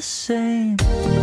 the same.